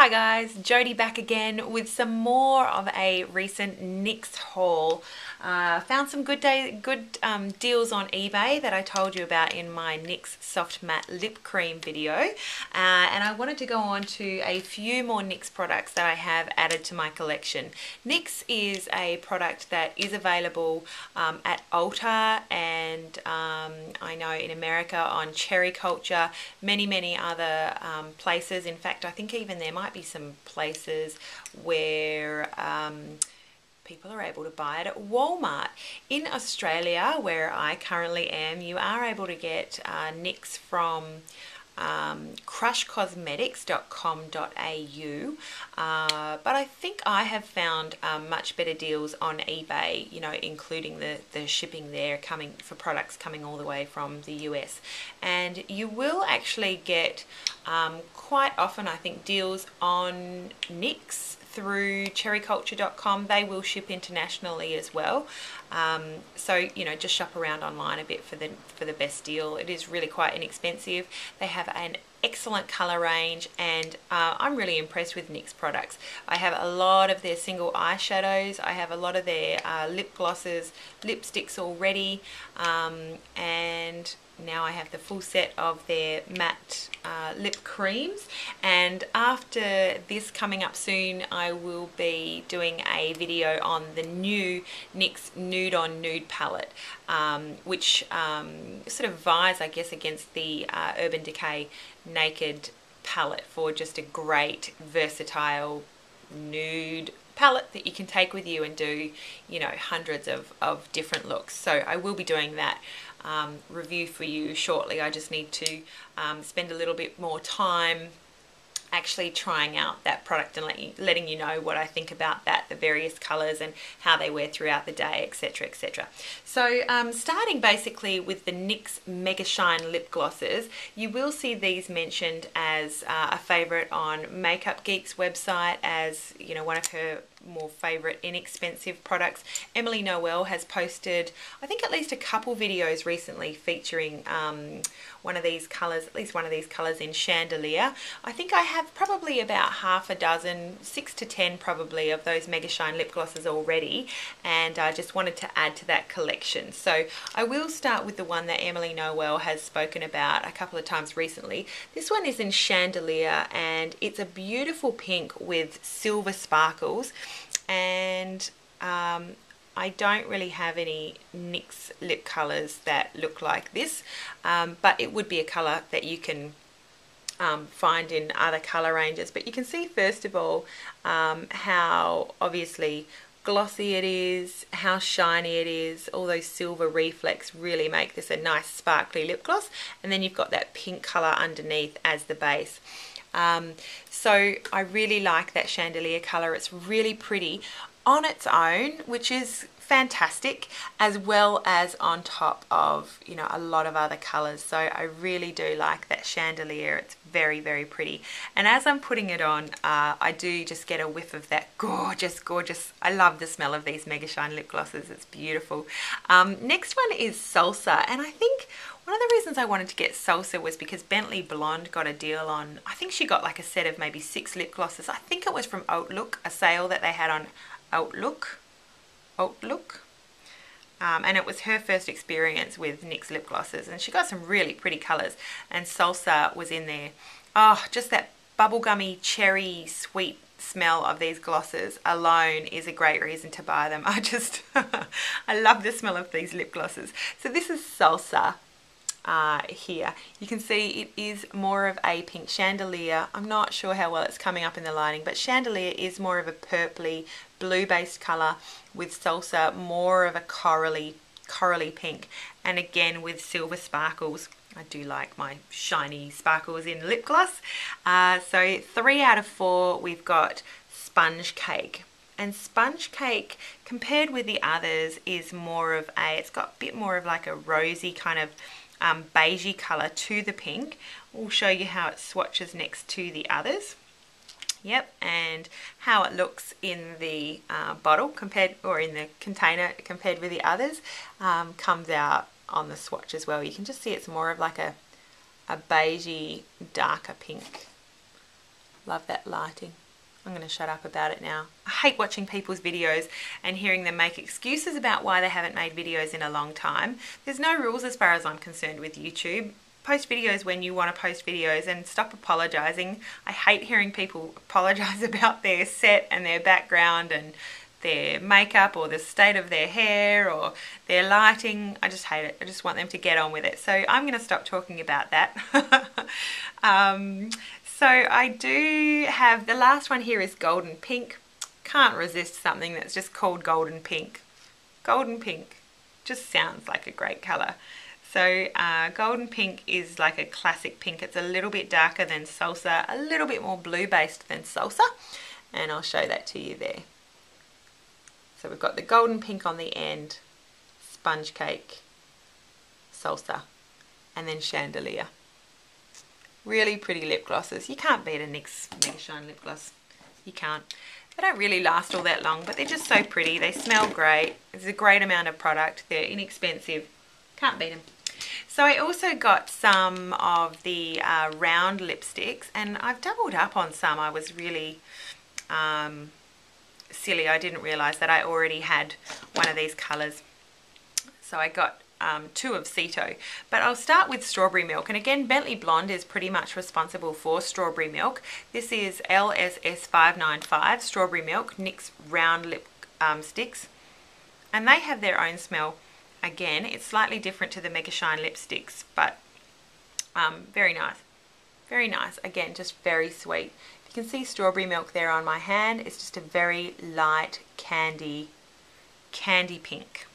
Hi guys, Jody back again with some more of a recent NYX haul. Uh, found some good day, good um, deals on eBay that I told you about in my NYX Soft Matte Lip Cream video. Uh, and I wanted to go on to a few more NYX products that I have added to my collection. NYX is a product that is available um, at Ulta and um, I know in America on Cherry Culture, many, many other um, places. In fact, I think even there might might be some places where um, people are able to buy it at Walmart. In Australia, where I currently am, you are able to get uh, NYX from um, crushcosmetics.com.au uh, but I think I have found um, much better deals on eBay you know including the, the shipping there coming for products coming all the way from the US and you will actually get um, quite often I think deals on NYX through cherryculture.com. They will ship internationally as well. Um, so you know, just shop around online a bit for the for the best deal. It is really quite inexpensive. They have an excellent color range and uh, I'm really impressed with NYX products. I have a lot of their single eyeshadows, I have a lot of their uh, lip glosses, lipsticks already um, and now I have the full set of their matte uh, lip creams. And after this coming up soon I will be doing a video on the new NYX Nude on Nude palette um, which um, sort of vies I guess against the uh, Urban Decay Naked palette for just a great versatile nude palette that you can take with you and do you know hundreds of, of different looks. So I will be doing that um, review for you shortly. I just need to um, spend a little bit more time actually trying out that product and let you, letting you know what I think about that, the various colours and how they wear throughout the day, etc, etc. So um, starting basically with the NYX Mega Shine lip glosses, you will see these mentioned as uh, a favourite on Makeup Geek's website as you know one of her more favorite inexpensive products. Emily Noel has posted, I think at least a couple videos recently featuring um, one of these colors, at least one of these colors in Chandelier. I think I have probably about half a dozen, six to ten probably of those Mega Shine lip glosses already and I just wanted to add to that collection. So I will start with the one that Emily Noel has spoken about a couple of times recently. This one is in Chandelier and it's a beautiful pink with silver sparkles and um, I don't really have any NYX lip colours that look like this. Um, but it would be a colour that you can um, find in other colour ranges. But you can see first of all um, how obviously glossy it is, how shiny it is, all those silver reflex really make this a nice sparkly lip gloss. And then you've got that pink colour underneath as the base. Um, so I really like that chandelier color. It's really pretty on its own, which is fantastic as well as on top of you know a lot of other colors so I really do like that chandelier. It's very very pretty. And as I'm putting it on uh, I do just get a whiff of that gorgeous gorgeous I love the smell of these Mega Shine lip glosses. It's beautiful. Um, next one is Salsa. And I think one of the reasons I wanted to get Salsa was because Bentley Blonde got a deal on, I think she got like a set of maybe six lip glosses. I think it was from HauteLook, a sale that they had on HauteLook. HauteLook. Um, and it was her first experience with NYX lip glosses and she got some really pretty colours and Salsa was in there. Oh, just that bubblegummy cherry sweet smell of these glosses alone is a great reason to buy them. I just, I love the smell of these lip glosses. So this is Salsa uh, here. You can see it is more of a pink chandelier. I'm not sure how well it's coming up in the lighting, but chandelier is more of a purpley blue based color with salsa more of a corally corally pink and again with silver sparkles I do like my shiny sparkles in lip gloss uh, so three out of four we've got sponge cake and sponge cake compared with the others is more of a it's got a bit more of like a rosy kind of um, beigey colour to the pink. We'll show you how it swatches next to the others. Yep, and how it looks in the uh, bottle compared, or in the container compared with the others, um, comes out on the swatch as well. You can just see it's more of like a, a beigey, darker pink Love that lighting. I'm going to shut up about it now. I hate watching people's videos and hearing them make excuses about why they haven't made videos in a long time. There's no rules as far as I'm concerned with YouTube. Post videos when you want to post videos and stop apologizing. I hate hearing people apologize about their set and their background and their makeup or the state of their hair or their lighting. I just hate it. I just want them to get on with it. So I'm going to stop talking about that. um, so I do have, the last one here is golden pink. Can't resist something that's just called golden pink. Golden pink just sounds like a great colour. So uh, golden pink is like a classic pink. It's a little bit darker than salsa, a little bit more blue based than salsa. And I'll show that to you there. So we've got the golden pink on the end, sponge cake, salsa, and then chandelier. Really pretty lip glosses. You can't beat a NYX Mega Shine lip gloss. You can't. They don't really last all that long, but they're just so pretty. They smell great. There's a great amount of product. They're inexpensive. Can't beat them. So I also got some of the uh, round lipsticks, and I've doubled up on some. I was really um, silly. I didn't realize that I already had one of these colors. So I got um, two of Ceto. But I'll start with strawberry milk. And again, Bentley Blonde is pretty much responsible for strawberry milk. This is LSS595 strawberry milk, NYX round lip um, sticks. And they have their own smell. Again, it's slightly different to the Mega Shine lipsticks, but um, very nice. Very nice. Again, just very sweet. You can see strawberry milk there on my hand. It's just a very light candy, candy pink.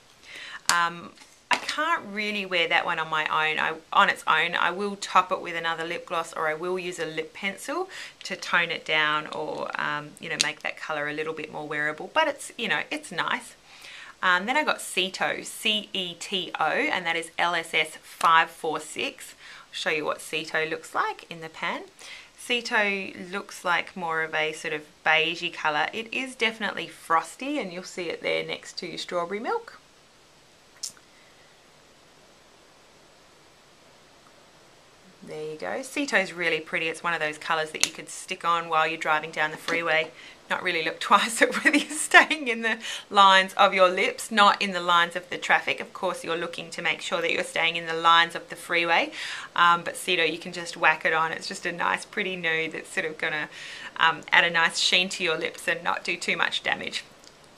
Um, I can't really wear that one on my own. I, on its own, I will top it with another lip gloss or I will use a lip pencil to tone it down or, um, you know, make that colour a little bit more wearable. But it's, you know, it's nice. Um, then I got Ceto, C-E-T-O, and that is LSS 546. I'll show you what Ceto looks like in the pan. Ceto looks like more of a sort of beigey colour. It is definitely frosty and you'll see it there next to strawberry milk. There you go. Ceto's really pretty. It's one of those colours that you could stick on while you're driving down the freeway. Not really look twice at whether you're staying in the lines of your lips, not in the lines of the traffic. Of course, you're looking to make sure that you're staying in the lines of the freeway. Um, but Ceto, you can just whack it on. It's just a nice, pretty nude that's sort of going to um, add a nice sheen to your lips and not do too much damage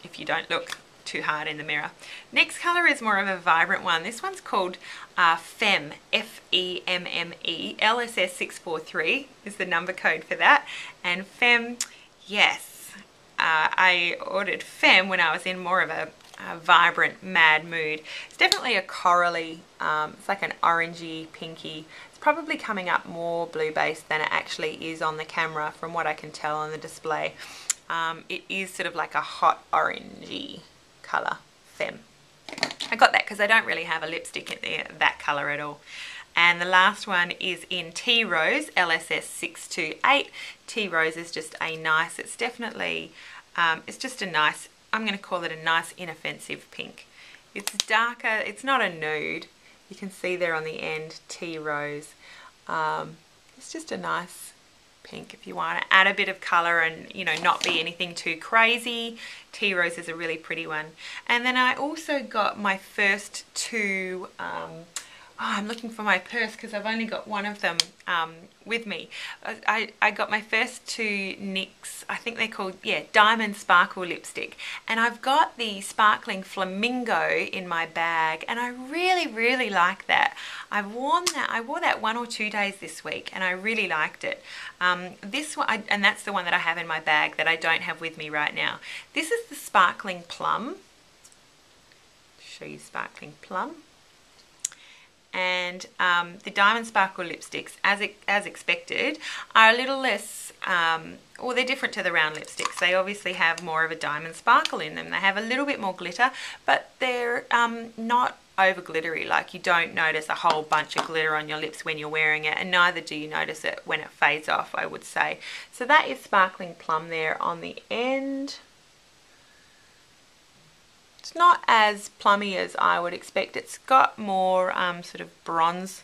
if you don't look too hard in the mirror. Next colour is more of a vibrant one. This one's called uh, FEMME, F-E-M-M-E, LSS643 is the number code for that. And FEMME, yes, uh, I ordered FEMME when I was in more of a, a vibrant, mad mood. It's definitely a corally, um, it's like an orangey, pinky. It's probably coming up more blue-based than it actually is on the camera from what I can tell on the display. Um, it is sort of like a hot orangey colour, Femme. I got that because I don't really have a lipstick in there, that colour at all. And the last one is in Tea Rose, LSS628. Tea Rose is just a nice, it's definitely, um, it's just a nice, I'm going to call it a nice inoffensive pink. It's darker, it's not a nude. You can see there on the end, Tea Rose. Um, it's just a nice pink if you want. To add a bit of color and you know not be anything too crazy. Tea rose is a really pretty one. And then I also got my first two um, oh, I'm looking for my purse because I've only got one of them um, with me. I, I got my first two NYX, I think they're called, yeah, Diamond Sparkle Lipstick. And I've got the Sparkling Flamingo in my bag and I really, really like that. I've worn that, I wore that one or two days this week and I really liked it. Um, this one, I, and that's the one that I have in my bag that I don't have with me right now. This is the Sparkling Plum. Show you Sparkling Plum and um, the Diamond Sparkle lipsticks, as, as expected, are a little less, um, well they're different to the round lipsticks. They obviously have more of a diamond sparkle in them. They have a little bit more glitter, but they're um, not over glittery, like you don't notice a whole bunch of glitter on your lips when you're wearing it, and neither do you notice it when it fades off, I would say. So that is Sparkling Plum there on the end. It's not as plummy as I would expect. It's got more um, sort of bronze,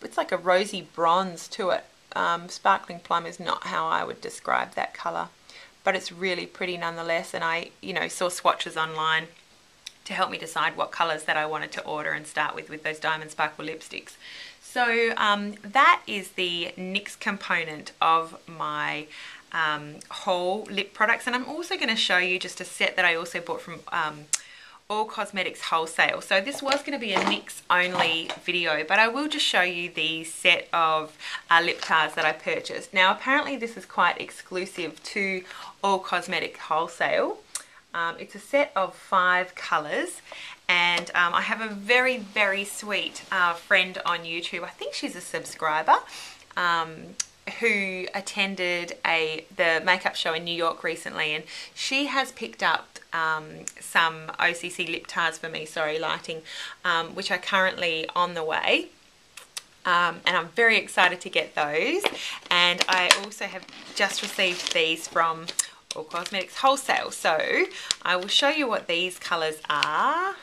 it's like a rosy bronze to it. um, sparkling plum is not how I would describe that colour but it's really pretty nonetheless and I you know saw swatches online to help me decide what colours that I wanted to order and start with with those Diamond Sparkle lipsticks. So um, that is the NYX component of my um, whole lip products and I'm also going to show you just a set that I also bought from um, all Cosmetics Wholesale. So this was going to be a NYX only video, but I will just show you the set of uh, lip tars that I purchased. Now apparently this is quite exclusive to All Cosmetics Wholesale. Um, it's a set of five colours and um, I have a very, very sweet uh, friend on YouTube. I think she's a subscriber. Um, who attended a the makeup show in New York recently and she has picked up um, some OCC lip tars for me, sorry lighting, um, which are currently on the way. Um, and I'm very excited to get those. And I also have just received these from All Cosmetics Wholesale. So I will show you what these colours are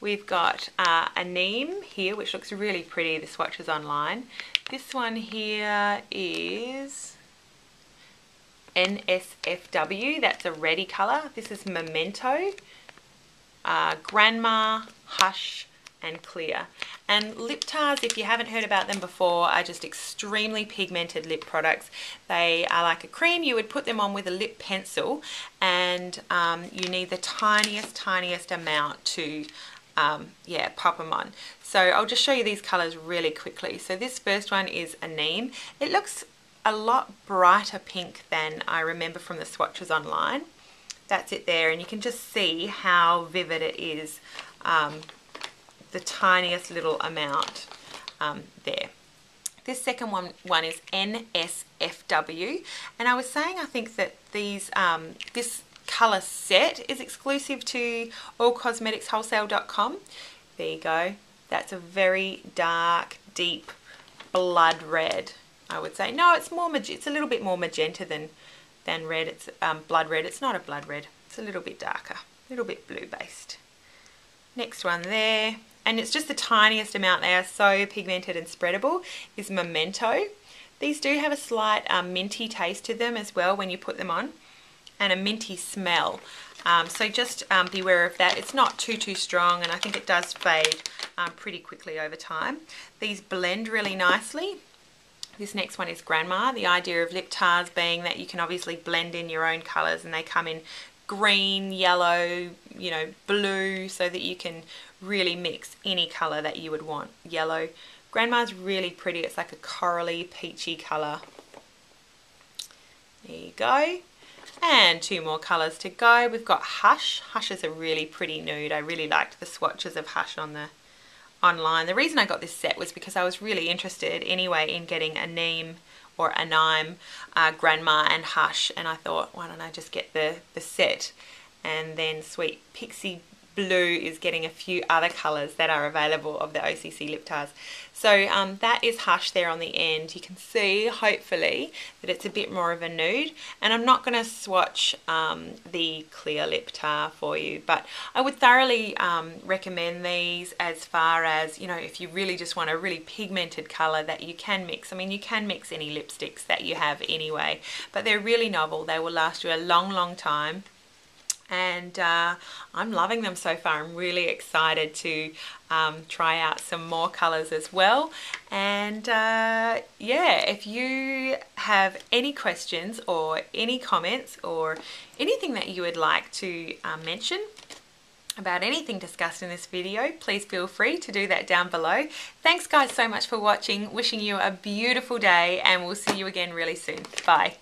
we've got uh, a neem here which looks really pretty the swatches online this one here is NSFW, that's a ready colour. This is Memento, uh, Grandma, Hush and Clear. And lip tars, if you haven't heard about them before, are just extremely pigmented lip products. They are like a cream. You would put them on with a lip pencil and um, you need the tiniest, tiniest amount to um, yeah, pop them on. So I'll just show you these colors really quickly. So this first one is a neem. It looks a lot brighter pink than I remember from the swatches online. That's it there and you can just see how vivid it is. Um, the tiniest little amount um, there. This second one, one is NSFW and I was saying I think that these um, this colour set is exclusive to allcosmeticswholesale.com. There you go. That's a very dark, deep blood red, I would say. No, it's more it's a little bit more magenta than than red. It's um, blood red. It's not a blood red. It's a little bit darker, a little bit blue based. Next one there, and it's just the tiniest amount. They are so pigmented and spreadable. Is Memento. These do have a slight um, minty taste to them as well when you put them on and a minty smell. Um, so just um, beware of that. It's not too, too strong and I think it does fade um, pretty quickly over time. These blend really nicely. This next one is Grandma. The idea of lip tars being that you can obviously blend in your own colours and they come in green, yellow, you know, blue so that you can really mix any colour that you would want. Yellow. Grandma's really pretty. It's like a corally, peachy colour. There you go. And two more colours to go. We've got Hush. Hush is a really pretty nude. I really liked the swatches of Hush on the online. The reason I got this set was because I was really interested anyway in getting a Neem or a Nime, uh, Grandma and Hush and I thought why don't I just get the, the set and then Sweet Pixie blue is getting a few other colours that are available of the OCC lip tars. So um, that is Hush there on the end. You can see, hopefully, that it's a bit more of a nude. And I'm not going to swatch um, the clear lip tar for you, but I would thoroughly um, recommend these as far as, you know, if you really just want a really pigmented colour that you can mix. I mean, you can mix any lipsticks that you have anyway, but they're really novel. They will last you a long, long time and uh, I'm loving them so far. I'm really excited to um, try out some more colors as well. And uh, yeah, if you have any questions or any comments or anything that you would like to uh, mention, about anything discussed in this video, please feel free to do that down below. Thanks guys so much for watching. Wishing you a beautiful day and we'll see you again really soon. Bye.